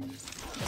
Yeah.